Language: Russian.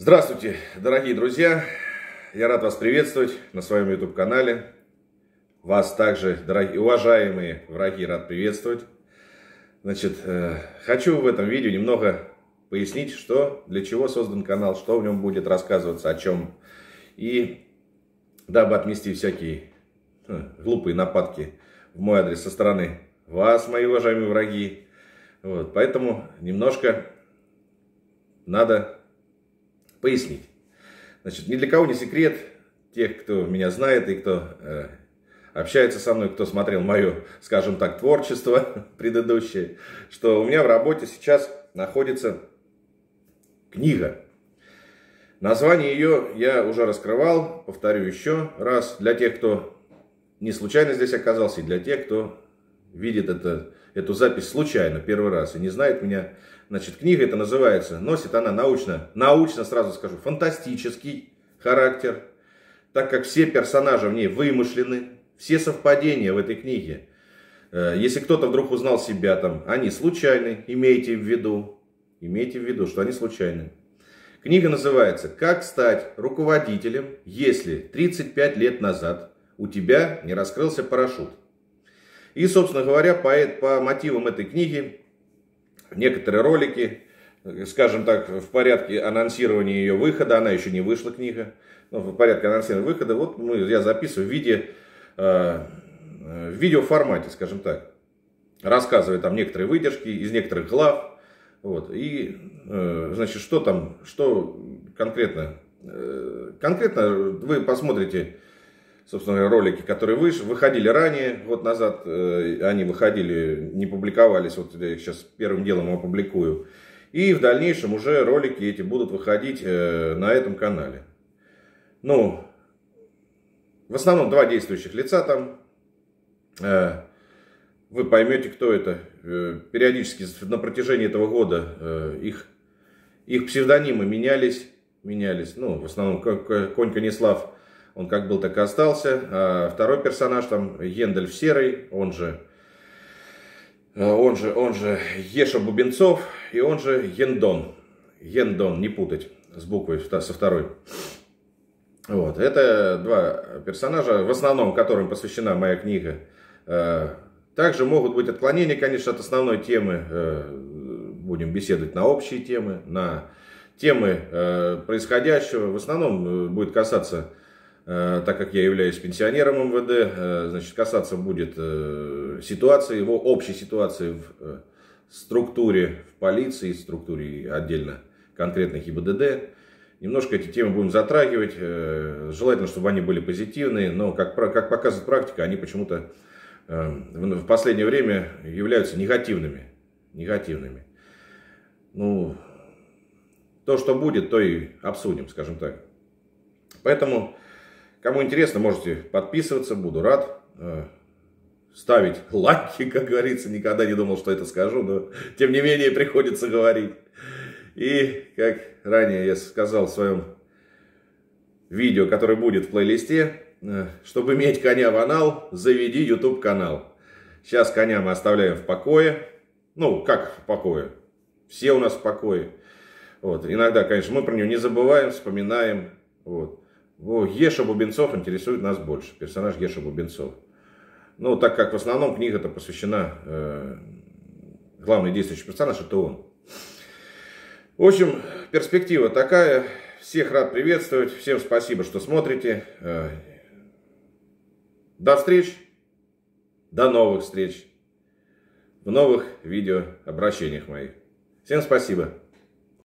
Здравствуйте, дорогие друзья! Я рад вас приветствовать на своем YouTube-канале. Вас также, дорогие, уважаемые враги, рад приветствовать. Значит, э, хочу в этом видео немного пояснить, что, для чего создан канал, что в нем будет рассказываться, о чем. И дабы отмести всякие э, глупые нападки в мой адрес со стороны вас, мои уважаемые враги. Вот, поэтому немножко надо пояснить. Значит, ни для кого не секрет, тех, кто меня знает и кто э, общается со мной, кто смотрел мое, скажем так, творчество предыдущее, что у меня в работе сейчас находится книга. Название ее я уже раскрывал, повторю еще раз, для тех, кто не случайно здесь оказался, и для тех, кто видит это, эту запись случайно, первый раз, и не знает меня Значит, книга это называется, носит она научно, научно сразу скажу, фантастический характер, так как все персонажи в ней вымышлены, все совпадения в этой книге. Э, если кто-то вдруг узнал себя там, они случайны, имейте в виду, имейте в виду, что они случайны. Книга называется «Как стать руководителем, если 35 лет назад у тебя не раскрылся парашют». И, собственно говоря, по, по мотивам этой книги некоторые ролики, скажем так, в порядке анонсирования ее выхода, она еще не вышла книга, но в порядке анонсирования выхода, вот мы, я записываю в виде, э, в видеоформате, скажем так, рассказывая там некоторые выдержки из некоторых глав, вот, и, э, значит, что там, что конкретно, э, конкретно вы посмотрите, собственно ролики, которые выш, выходили ранее, год назад, э, они выходили, не публиковались, вот я их сейчас первым делом опубликую. И в дальнейшем уже ролики эти будут выходить э, на этом канале. Ну, в основном два действующих лица там. Э, вы поймете, кто это. Периодически на протяжении этого года их, их псевдонимы менялись. менялись. Ну, в основном Конь Конислав он как был, так и остался. А второй персонаж там Ендельф Серый, он же, э, он же, он же Еша Бубенцов и он же Ендон. Ендон, не путать с буквой со второй. Вот, это два персонажа, в основном которым посвящена моя книга. Э, также могут быть отклонения, конечно, от основной темы. Э, будем беседовать на общие темы, на темы происходящего. В основном будет касаться Э, так как я являюсь пенсионером МВД, э, значит, касаться будет э, ситуации, его общей ситуации в структуре в полиции, структуре отдельно конкретно ГИБДД. Немножко эти темы будем затрагивать. Желательно, чтобы они были позитивные, но, как, как показывает практика, они почему-то в последнее время являются негативными. Негативными. Ну, то, что будет, то и обсудим, скажем так. Поэтому Кому интересно, можете подписываться, буду рад. Э, ставить лайки, как говорится, никогда не думал, что это скажу, но тем не менее приходится говорить. И, как ранее я сказал в своем видео, которое будет в плейлисте, э, чтобы иметь коня в анал, заведи YouTube канал. Сейчас коня мы оставляем в покое. Ну, как в покое? Все у нас в покое. Вот. Иногда, конечно, мы про него не забываем, вспоминаем. Вот. О, Еша Бубенцов интересует нас больше, персонаж Еша Бубенцов. Ну, так как в основном книга-то посвящена, э, главный действующий персонаж это он. В общем, перспектива такая. Всех рад приветствовать. Всем спасибо, что смотрите. Э, до встреч. До новых встреч. В новых видеообращениях моих. Всем спасибо.